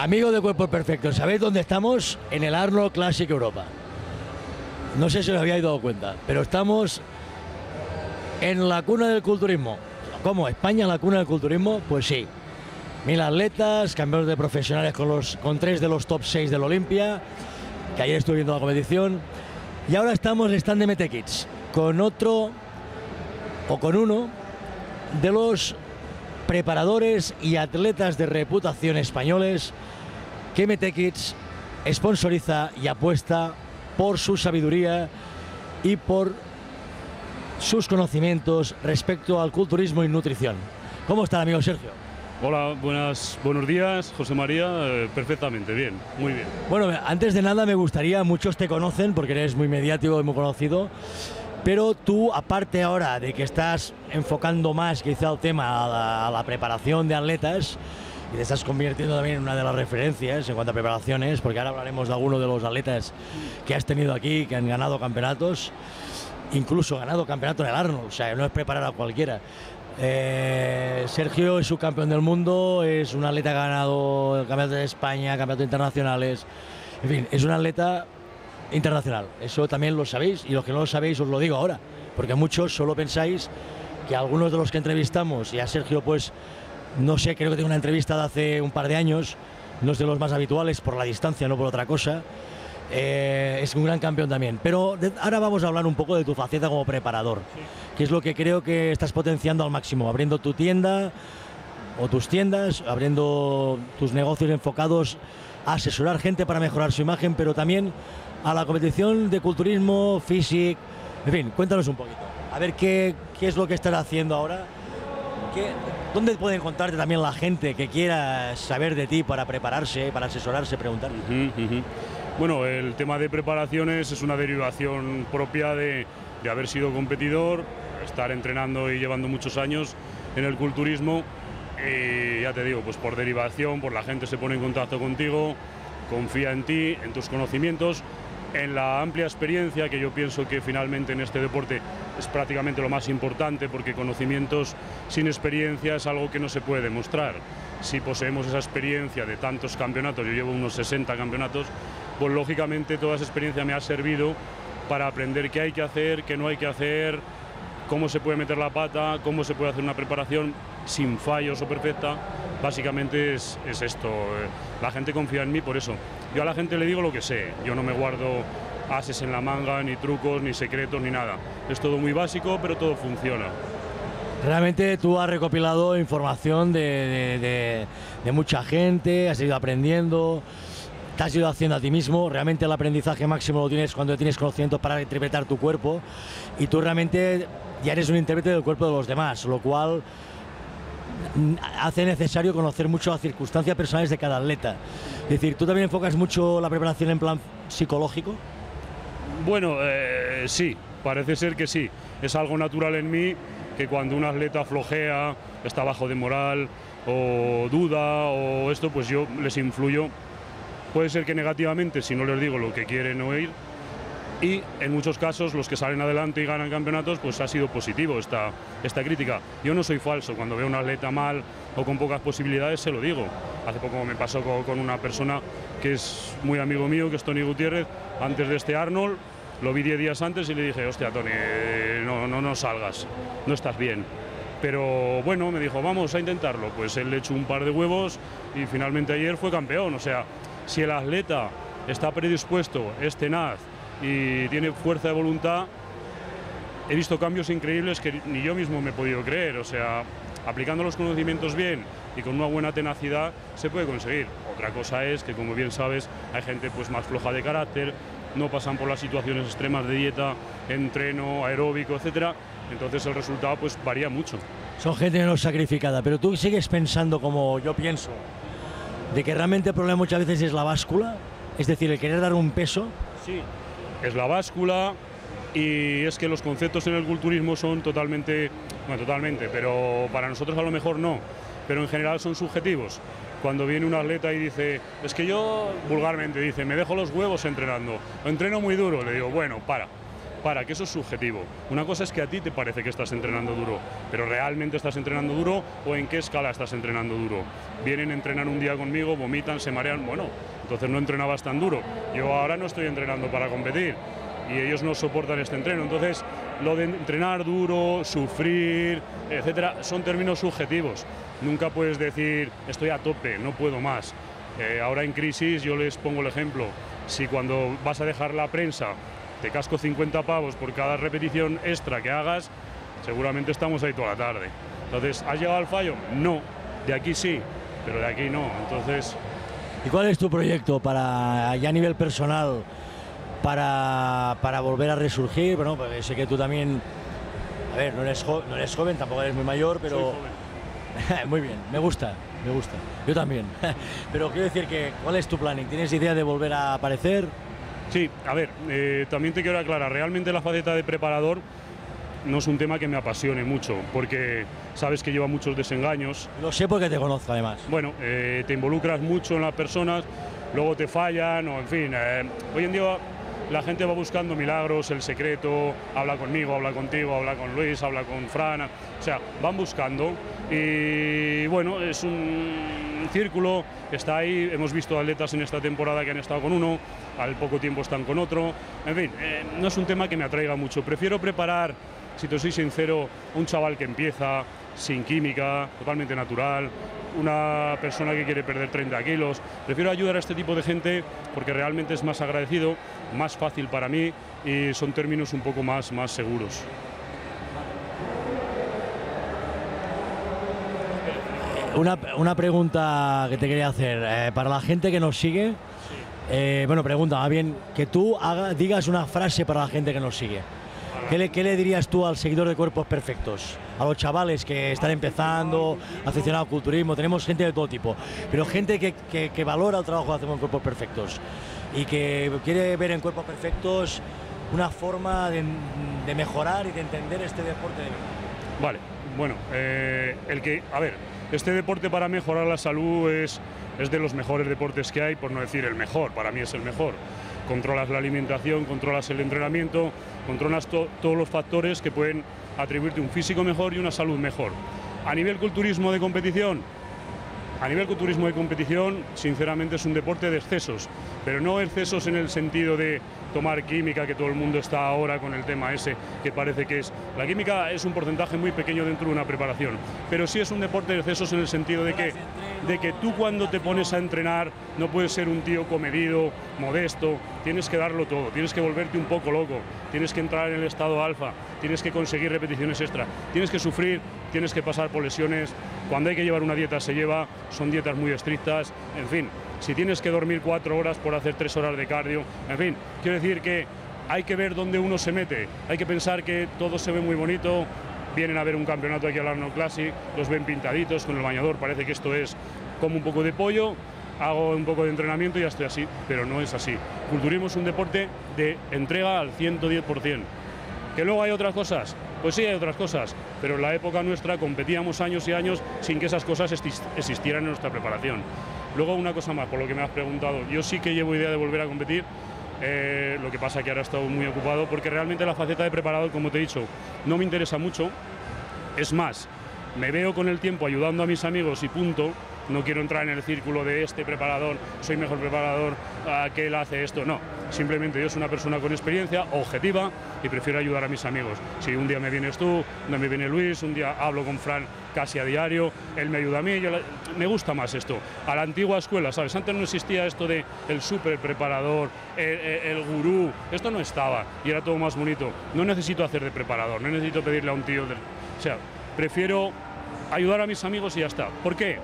Amigo de Cuerpo Perfecto, ¿sabéis dónde estamos? En el Arnold Classic Europa. No sé si os habíais dado cuenta, pero estamos en la cuna del culturismo. ¿Cómo? ¿España la cuna del culturismo? Pues sí. Mil atletas, campeones de profesionales con, los, con tres de los top 6 del Olimpia, que ayer estuve viendo la competición. Y ahora estamos en el stand de Metekids, con otro o con uno de los preparadores y atletas de reputación españoles que Metekids sponsoriza y apuesta por su sabiduría y por sus conocimientos respecto al culturismo y nutrición. ¿Cómo está amigo Sergio? Hola, buenas, buenos días, José María. Eh, perfectamente, bien, muy bien. Bueno, antes de nada me gustaría, muchos te conocen porque eres muy mediático y muy conocido, pero tú, aparte ahora de que estás enfocando más quizá el tema a la, preparación de atletas, y te estás convirtiendo también en una de las referencias en cuanto a preparaciones, porque ahora hablaremos de algunos de los atletas que has tenido aquí, que han ganado campeonatos, incluso ganado campeonato en el Arnold, o sea, no es preparar a cualquiera. Eh, Sergio es subcampeón del mundo, es un atleta que ha ganado el campeonato de España, campeonatos internacionales, en fin, es un atleta internacional. Eso también lo sabéis y los que no lo sabéis os lo digo ahora, porque muchos solo pensáis que algunos de los que entrevistamos, y a Sergio pues no sé, creo que tengo una entrevista de hace un par de años, no es de los más habituales por la distancia, no por otra cosa. Eh, es un gran campeón también. Pero ahora vamos a hablar un poco de tu faceta como preparador, que es lo que creo que estás potenciando al máximo, abriendo tu tienda o tus tiendas, abriendo tus negocios enfocados a asesorar gente para mejorar su imagen, pero también a la competición de culturismo, physique, en fin, cuéntanos un poquito. A ver qué, qué es lo que estás haciendo ahora. ¿Qué- ¿Dónde puede encontrarte también la gente que quiera saber de ti para prepararse, para asesorarse, preguntar? Bueno, el tema de preparaciones es una derivación propia de, de haber sido competidor, estar entrenando y llevando muchos años en el culturismo. Y ya te digo, pues por derivación, por la gente se pone en contacto contigo, confía en ti, en tus conocimientos, en la amplia experiencia que yo pienso que finalmente en este deporte es prácticamente lo más importante porque conocimientos sin experiencia es algo que no se puede demostrar. Si poseemos esa experiencia de tantos campeonatos, yo llevo unos 60 campeonatos, pues lógicamente toda esa experiencia me ha servido para aprender qué hay que hacer, qué no hay que hacer, cómo se puede meter la pata, cómo se puede hacer una preparación sin fallos o perfecta. Básicamente es, es esto. La gente confía en mí por eso. Yo a la gente le digo lo que sé. Yo no me guardo ases en la manga, ni trucos, ni secretos, ni nada. Es todo muy básico, pero todo funciona. Realmente tú has recopilado información de, de- de- mucha gente, has ido aprendiendo, te has ido haciendo a ti mismo. Realmente el aprendizaje máximo lo tienes cuando tienes conocimiento para interpretar tu cuerpo y tú realmente ya eres un intérprete del cuerpo de los demás, lo cual hace necesario conocer mucho las circunstancias personales de cada atleta. Es decir, tú también enfocas mucho la preparación en plan psicológico. Bueno, eh, sí, parece ser que sí. Es algo natural en mí que cuando un atleta flojea, está bajo de moral o duda o esto, pues yo les influyo. Puede ser que negativamente si no les digo lo que quieren oír. Y en muchos casos los que salen adelante y ganan campeonatos, pues ha sido positivo esta, esta crítica. Yo no soy falso, cuando veo a un atleta mal o con pocas posibilidades se lo digo. Hace poco me pasó co- con una persona que es muy amigo mío, que es Tony Gutiérrez, antes de este Arnold, lo vi 10 días antes y le dije, hostia Tony, eh, no, no, no salgas, no estás bien. Pero bueno, me dijo, vamos a intentarlo. Pues él le echó un par de huevos y finalmente ayer fue campeón. O sea, si el atleta está predispuesto, es tenaz y tiene fuerza de voluntad, he visto cambios increíbles que ni yo mismo me he podido creer. O sea, aplicando los conocimientos bien y con una buena tenacidad se puede conseguir. Otra cosa es que, como bien sabes, hay gente pues más floja de carácter, no pasan por las situaciones extremas de dieta, entreno, aeróbico, etcétera. Entonces el resultado pues varía mucho. Son gente no sacrificada, pero tú sigues pensando como yo pienso, de que realmente el problema muchas veces es la báscula, es decir, el querer dar un peso. Sí. Es la báscula y es que los conceptos en el culturismo son totalmente, bueno, totalmente, pero para nosotros a lo mejor no, pero en general son subjetivos. Cuando viene un atleta y dice, es que yo vulgarmente dice, me dejo los huevos entrenando, entreno muy duro, le digo, bueno, para. para, que eso es subjetivo. Una cosa es que a ti te parece que estás entrenando duro, pero realmente estás entrenando duro o en qué escala estás entrenando duro. Vienen a entrenar un día conmigo, vomitan, se marean, bueno, entonces no entrenabas tan duro. Yo ahora no estoy entrenando para competir y ellos no soportan este entreno. Entonces, lo de entrenar duro, sufrir, etcétera, son términos subjetivos. Nunca puedes decir estoy a tope, no puedo más. Eh, ahora en crisis yo les pongo el ejemplo. Si cuando vas a dejar la prensa te casco 50 pavos por cada repetición extra que hagas, seguramente estamos ahí toda la tarde. Entonces, ¿has llegado al fallo? No. De aquí sí, pero de aquí no. Entonces. ¿Y cuál es tu proyecto para ya a nivel personal? Para, para volver a resurgir. Bueno, pues sé que tú también, a ver, no eres, no eres joven, tampoco eres muy mayor, pero... muy bien, me gusta, me gusta. Yo también. pero quiero decir que, ¿cuál es tu planning? ¿Tienes idea de volver a aparecer? Sí, a ver, eh, también te quiero aclarar, realmente la faceta de preparador no es un tema que me apasione mucho, porque sabes que lleva muchos desengaños. Lo sé porque te conozco además. Bueno, eh, te involucras mucho en las personas, luego te fallan, o en fin, eh, hoy en día la gente va buscando milagros, el secreto, habla conmigo, habla contigo, habla con Luis, habla con Fran, o sea, van buscando y bueno, es un círculo, está ahí, hemos visto atletas en esta temporada que han estado con uno, al poco tiempo están con otro, en fin, eh, no es un tema que me atraiga mucho, prefiero preparar, si te soy sincero, un chaval que empieza sin química, totalmente natural, una persona que quiere perder 30 kilos. Prefiero ayudar a este tipo de gente porque realmente es más agradecido, más fácil para mí y son términos un poco más, más seguros. Una, pregunta que te quería hacer. Eh, para la gente que nos sigue, eh, bueno, pregunta, más bien que tú digas una frase para la gente que nos sigue. ¿Qué le, dirías tú al seguidor de Cuerpos Perfectos? A los chavales que están empezando, aficionados al culturismo, tenemos gente de todo tipo, pero gente que, valora el trabajo que hacemos en Cuerpos Perfectos y que quiere ver en Cuerpos Perfectos una forma de, mejorar y de entender este deporte de Vale, bueno, eh, el que, a ver, este deporte para mejorar la salud es, es de los mejores deportes que hay, por no decir el mejor, para mí es el mejor controlas la alimentación, controlas el entrenamiento, controlas todos los factores que pueden atribuirte un físico mejor y una salud mejor. A nivel culturismo de competición, a nivel culturismo de competición, sinceramente es un deporte de excesos, pero no excesos en el sentido de tomar química, que todo el mundo está ahora con el tema ese, que parece que es... La química es un porcentaje muy pequeño dentro de una preparación, pero sí es un deporte de excesos en el sentido de que, de que tú cuando te pones a entrenar no puedes ser un tío comedido, modesto, tienes que darlo todo, tienes que volverte un poco loco, tienes que entrar en el estado alfa, tienes que conseguir repeticiones extra, tienes que sufrir, tienes que pasar por lesiones, cuando hay que llevar una dieta se lleva, son dietas muy estrictas, en fin, si tienes que dormir cuatro horas por hacer tres horas de cardio, en fin, quiero decir que hay que ver dónde uno se mete, hay que pensar que todo se ve muy bonito, vienen a ver un campeonato aquí al Arnold Classic, los ven pintaditos con el bañador, parece que esto es como un poco de pollo, hago un poco de entrenamiento y ya estoy así, pero no es así. Culturismo es un deporte de entrega al 110%. ¿Que luego hay otras cosas? Pues sí, hay otras cosas, pero en la época nuestra competíamos años y años sin que esas cosas existieran en nuestra preparación. Luego una cosa más, por lo que me has preguntado, yo sí que llevo idea de volver a competir, eh, lo que pasa que ahora he estado muy ocupado porque realmente la faceta de preparador, como te he dicho, no me interesa mucho. Es más, me veo con el tiempo ayudando a mis amigos y punto, no quiero entrar en el círculo de este preparador, soy mejor preparador, que él hace esto, no. Simplemente yo soy una persona con experiencia, objetiva, y prefiero ayudar a mis amigos. Si un día me vienes tú, un día me viene Luis, un día hablo con Fran casi a diario, él me ayuda a mí, yo, me gusta más esto. A la antigua escuela, ¿sabes? Antes no existía esto de el súper preparador, el, gurú, esto no estaba y era todo más bonito. No necesito hacer de preparador, no necesito pedirle a un tío, o sea, prefiero ayudar a mis amigos y ya está. ¿Por qué?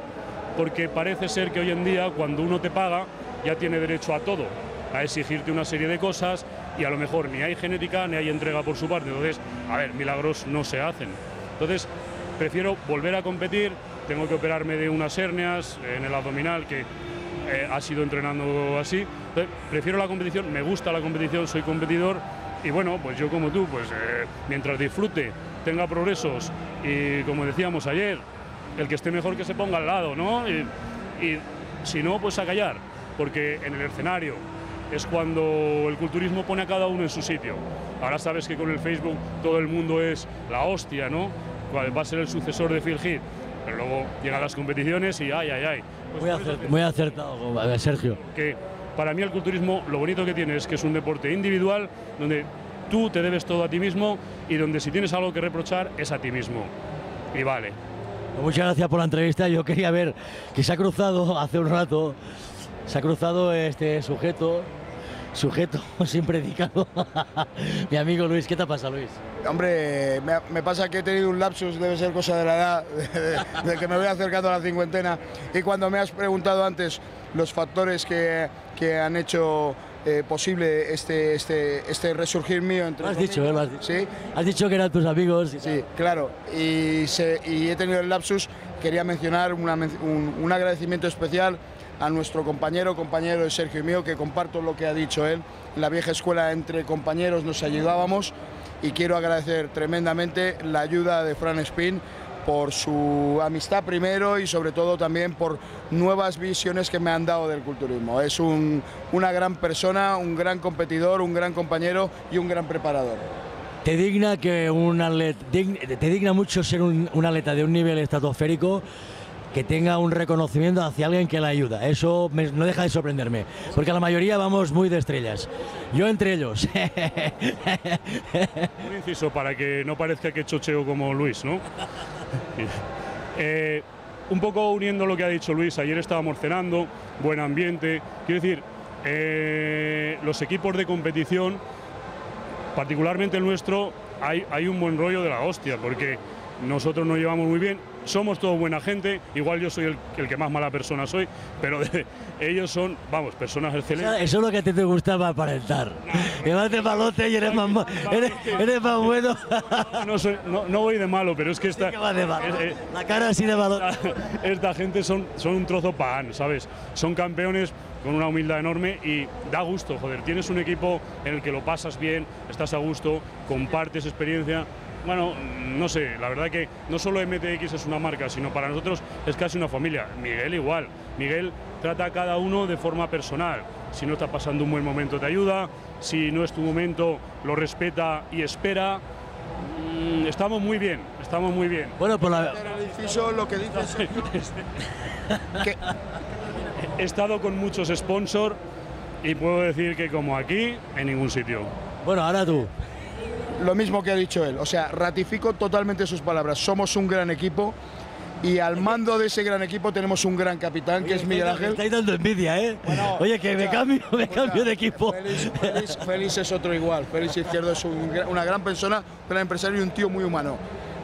Porque parece ser que hoy en día cuando uno te paga ya tiene derecho a todo, a exigirte una serie de cosas y a lo mejor ni hay genética ni hay entrega por su parte. Entonces, a ver, milagros no se hacen. Entonces, prefiero volver a competir, tengo que operarme de unas hernias en el abdominal que eh, ha sido entrenando así. prefiero la competición, me gusta la competición, soy competidor y bueno, pues yo como tú, pues eh, mientras disfrute, tenga progresos y como decíamos ayer, el que esté mejor que se ponga al lado, ¿no? Y, si no, pues a callar, porque en el escenario es cuando el culturismo pone a cada uno en su sitio. Ahora sabes que con el Facebook todo el mundo es la hostia, ¿no? Va a ser el sucesor de Phil Heath. Pero luego llegan las competiciones y ay, ay, ay. Pues muy, acertado, Sergio. Que para mí el culturismo lo bonito que tiene es que es un deporte individual donde tú te debes todo a ti mismo y donde si tienes algo que reprochar es a ti mismo. Y vale. Muchas gracias por la entrevista. Yo quería ver que se ha cruzado hace un rato, se ha cruzado este sujeto sujeto sin predicado. Mi amigo Luis, ¿qué te pasa, Luis? Hombre, me, pasa que he tenido un lapsus, debe ser cosa de la edad, de, que me voy acercando a la cincuentena. Y cuando me has preguntado antes los factores que, que han hecho eh, posible este, este, este resurgir mío. Entre lo has dicho, ¿eh? Has, ¿Sí? has dicho que eran tus amigos. sí, claro. Y, y, he tenido el lapsus. Quería mencionar un, un agradecimiento especial a nuestro compañero, compañero de Sergio y mío, que comparto lo que ha dicho él. En la vieja escuela entre compañeros nos ayudábamos y quiero agradecer tremendamente la ayuda de Fran Spin por su amistad primero y sobre todo también por nuevas visiones que me han dado del culturismo. Es una gran persona, un gran competidor, un gran compañero y un gran preparador. ¿Te digna, que un atleta, te digna mucho ser un, un atleta de un nivel estratosférico? que tenga un reconocimiento hacia alguien que la ayuda. Eso no deja de sorprenderme, porque la mayoría vamos muy de estrellas. Yo entre ellos. un inciso para que no parezca que chocheo como Luis, ¿no? Eh, un poco uniendo lo que ha dicho Luis, ayer estábamos cenando, buen ambiente. Quiero decir, eh, los equipos de competición, particularmente el nuestro, hay, hay un buen rollo de la hostia, porque nosotros nos llevamos muy bien, somos todos buena gente, igual yo soy el, que más mala persona soy, pero ellos son, vamos, personas excelentes. Eso es lo que a ti te gustaba aparentar. Que vas de palote y eres más, eres, eres más bueno. No, voy de malo, pero es que esta... Eh, la cara así de malo. Esta, gente son, son un trozo pan, ¿sabes? Son campeones con una humildad enorme y da gusto, joder. Tienes un equipo en el que lo pasas bien, estás a gusto, compartes experiencia bueno, no sé, la verdad que no solo MTX es una marca, sino para nosotros es casi una familia. Miguel igual. Miguel trata a cada uno de forma personal. Si no está pasando un buen momento te ayuda, si no es tu momento lo respeta y espera. Mm, estamos muy bien, estamos muy bien. Bueno, por la... lo que dices He estado con muchos sponsors y puedo decir que como aquí, en ningún sitio. Bueno, ahora tú lo mismo que ha dicho él. O sea, ratifico totalmente sus palabras. Somos un gran equipo y al mando de ese gran equipo tenemos un gran capitán que es Miguel Ángel. Estáis dando envidia, ¿eh? Oye, que me cambio, me cambio de equipo. Félix, es otro igual. Félix Izquierdo es una gran persona, un gran empresario y un tío muy humano.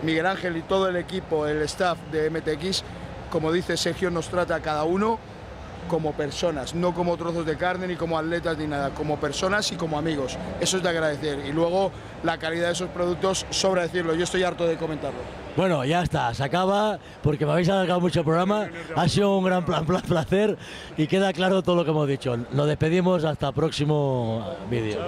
Miguel Ángel y todo el equipo, el staff de MTX, como dice Sergio, nos trata a cada uno como personas, no como trozos de carne ni como atletas ni nada, como personas y como amigos. Eso es de agradecer. Y luego la calidad de esos productos, sobra decirlo, yo estoy harto de comentarlo. Bueno, ya está, se acaba porque me habéis alargado mucho el programa. Ha sido un gran placer y queda claro todo lo que hemos dicho. Nos despedimos hasta el próximo vídeo.